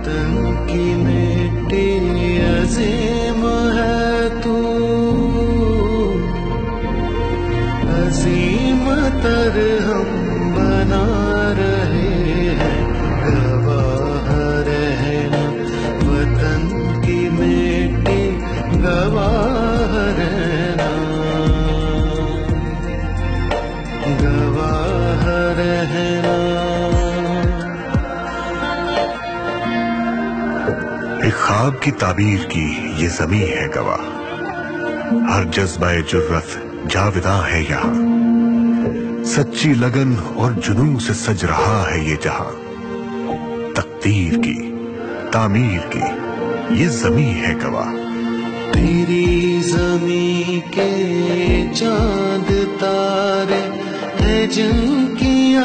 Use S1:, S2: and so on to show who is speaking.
S1: वतन की मिट्टी अजीम है तू। अजीम तर हम बना रहे हैं, गवाह रहना वतन की मिट्टी गवाह रहना। गवाह
S2: एक ख्वाब की ताबीर की ये जमी है गवाह। हर जज्बा जुर्रत जाविदा है यहाँ। सच्ची लगन और जुनून से सज रहा है ये जहाँ। तकदीर की, तामीर की, ये जमी है गवाह।
S1: तेरी जमी के चाँद तारे है जिनकी